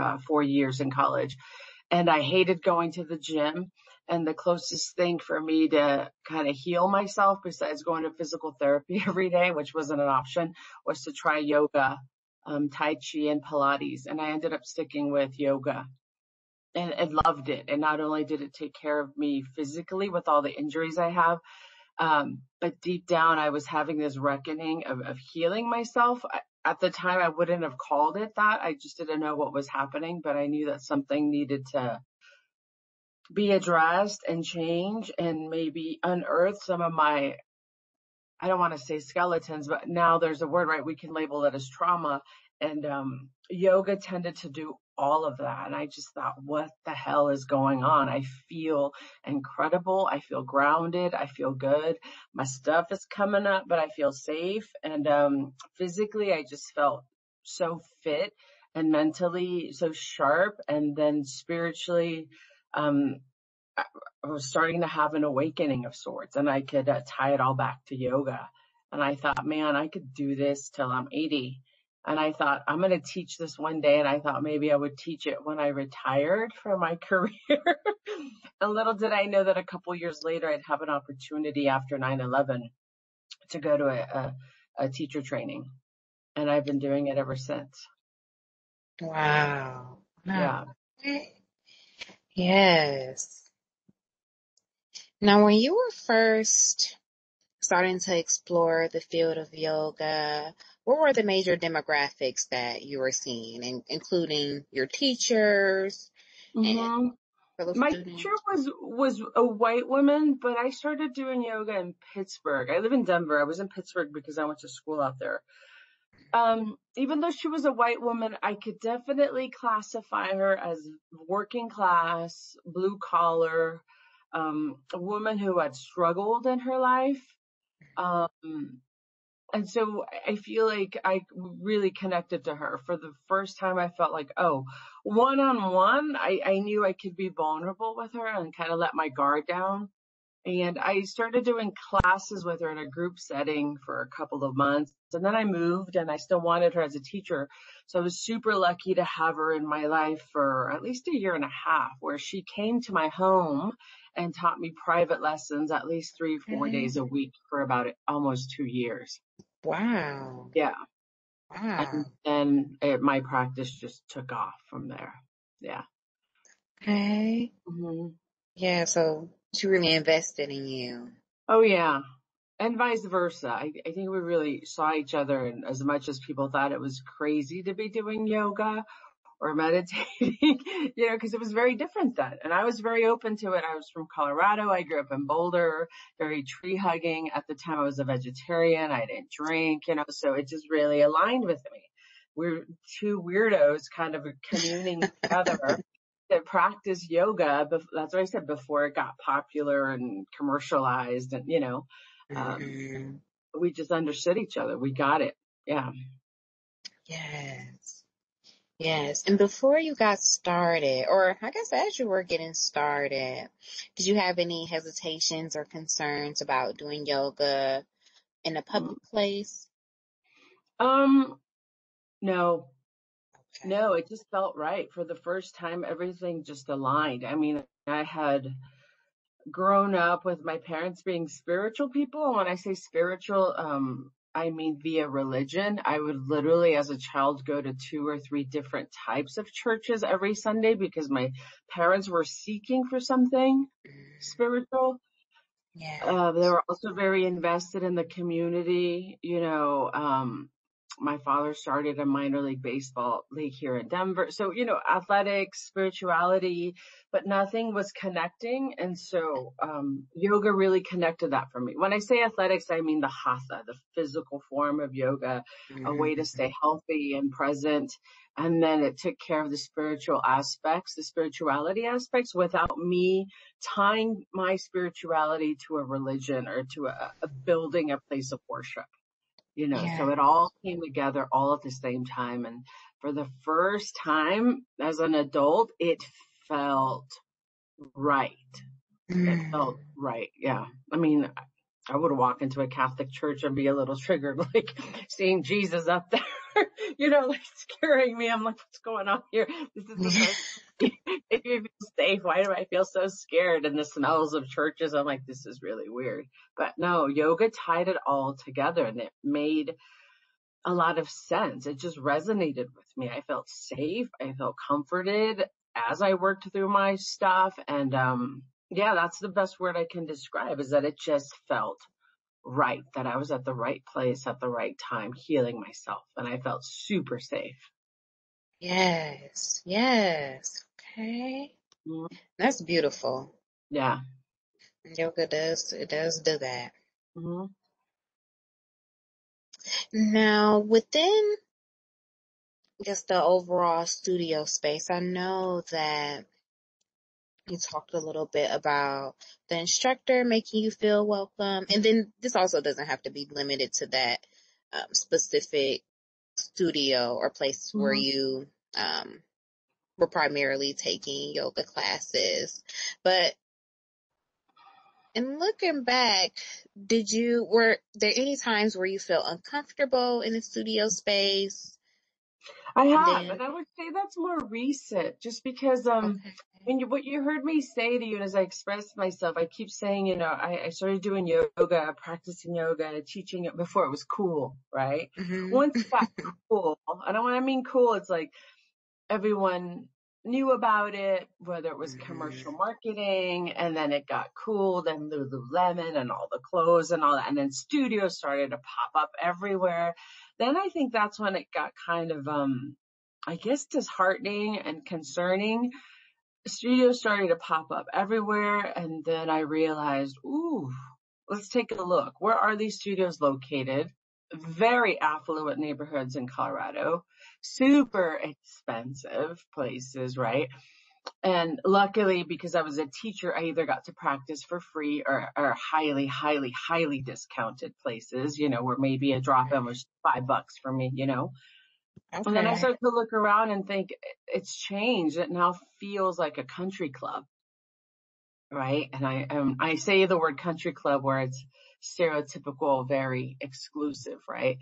uh, four years in college. And I hated going to the gym. And the closest thing for me to kind of heal myself besides going to physical therapy every day, which wasn't an option, was to try yoga, um, Tai Chi and Pilates. And I ended up sticking with yoga and, and loved it. And not only did it take care of me physically with all the injuries I have, um, but deep down I was having this reckoning of, of healing myself. I, at the time I wouldn't have called it that. I just didn't know what was happening, but I knew that something needed to be addressed and change and maybe unearth some of my I don't want to say skeletons, but now there's a word, right? We can label it as trauma. And um, yoga tended to do all of that. And I just thought, what the hell is going on? I feel incredible. I feel grounded. I feel good. My stuff is coming up, but I feel safe. And um, physically, I just felt so fit and mentally so sharp. And then spiritually, um, I was starting to have an awakening of sorts and I could uh, tie it all back to yoga. And I thought, man, I could do this till I'm 80. And I thought, I'm going to teach this one day. And I thought maybe I would teach it when I retired from my career. and little did I know that a couple years later, I'd have an opportunity after 9-11 to go to a, a, a teacher training. And I've been doing it ever since. Wow. Yeah. Eh, yes. Now, when you were first starting to explore the field of yoga, what were the major demographics that you were seeing, in, including your teachers and hmm fellow My students? teacher was, was a white woman, but I started doing yoga in Pittsburgh. I live in Denver. I was in Pittsburgh because I went to school out there. Um, even though she was a white woman, I could definitely classify her as working class, blue collar, um, a woman who had struggled in her life. Um, and so I feel like I really connected to her for the first time. I felt like, oh, one on one, I, I knew I could be vulnerable with her and kind of let my guard down. And I started doing classes with her in a group setting for a couple of months. And then I moved and I still wanted her as a teacher. So I was super lucky to have her in my life for at least a year and a half where she came to my home and taught me private lessons at least three, four days a week for about almost two years. Wow. Yeah. Wow. And then it, my practice just took off from there. Yeah. Okay. hmm Yeah, so she really invested in you. Oh yeah. And vice versa. I, I think we really saw each other and as much as people thought it was crazy to be doing yoga or meditating, you know, cause it was very different then. And I was very open to it. I was from Colorado. I grew up in Boulder, very tree hugging. At the time I was a vegetarian. I didn't drink, you know, so it just really aligned with me. We're two weirdos kind of communing together that practice yoga. That's what I said before it got popular and commercialized and, you know, um, hmm we just understood each other. We got it. Yeah. Yes. Yes. And before you got started, or I guess as you were getting started, did you have any hesitations or concerns about doing yoga in a public place? Um, no, Okay. no, it just felt right. For the first time, everything just aligned. I mean, I had grown up with my parents being spiritual people. And when I say spiritual, um, I mean via religion. I would literally as a child go to two or three different types of churches every Sunday because my parents were seeking for something Mm, spiritual. Yes. Uh, they were also very invested in the community. You know, um, my father started a minor league baseball league here in Denver. So, you know, athletics, spirituality, but nothing was connecting. And so, um, yoga really connected that for me. When I say athletics, I mean the hatha, the physical form of yoga, a way to stay healthy and present. And then it took care of the spiritual aspects, the spirituality aspects without me tying my spirituality to a religion or to a, a building, a place of worship you know, Yeah. so it all came together all at the same time. And for the first time as an adult, it felt right. It felt Mm, right. Yeah. I mean, I would walk into a Catholic church and be a little triggered, like seeing Jesus up there, you know, like scaring me. I'm like, what's going on here? This is the first if you feel safe, why do I feel so scared? And the smells of churches, I'm like, this is really weird. But no, yoga tied it all together and it made a lot of sense. It just resonated with me. I felt safe. I felt comforted as I worked through my stuff. And, um, yeah, that's the best word I can describe is that it just felt right, that I was at the right place at the right time, healing myself. And I felt super safe. Yes. Yes. Okay. Mhm. That's beautiful. Yeah. Yoga does, it does do that. hmm Now, within just the overall studio space, I know that you talked a little bit about the instructor making you feel welcome. And then this also doesn't have to be limited to that um, specific studio or place where hmm you um, were primarily taking yoga classes. But in looking back, did you, were there any times where you felt uncomfortable in the studio space? I And have, then, and I would say that's more recent, just because um, okay. when you what you heard me say to you and as I expressed myself, I keep saying, you know, I, I started doing yoga, practicing yoga, teaching it before it was cool, right? hmm Once it got cool, and when I mean cool, it's like everyone knew about it, whether it was commercial hmm marketing, and then it got cool, then Lululemon and all the clothes and all that, and then studios started to pop up everywhere. Then I think that's when it got kind of, um, I guess disheartening and concerning. Studios started to pop up everywhere, and then I realized, ooh, let's take a look. Where are these studios located? Very affluent neighborhoods in Colorado, super expensive places, right? And luckily, because I was a teacher, I either got to practice for free or, or highly, highly, highly discounted places, you know, where maybe a drop in was five bucks for me, you know. And then I Okay. started to look around and think it's changed. It now feels like a country club, right? And I, um, I say the word country club where it's stereotypical, very exclusive, right?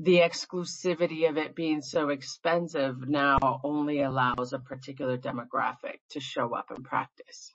the exclusivity of it being so expensive now only allows a particular demographic to show up and practice.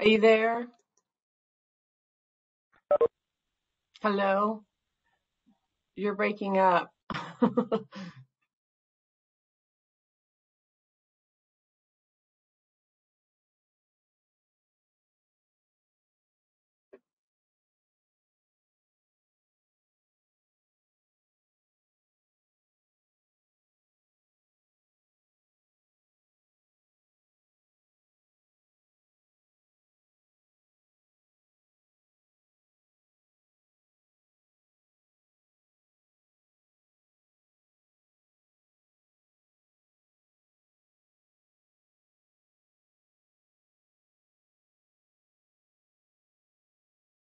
Are you there? Hello? You're breaking up.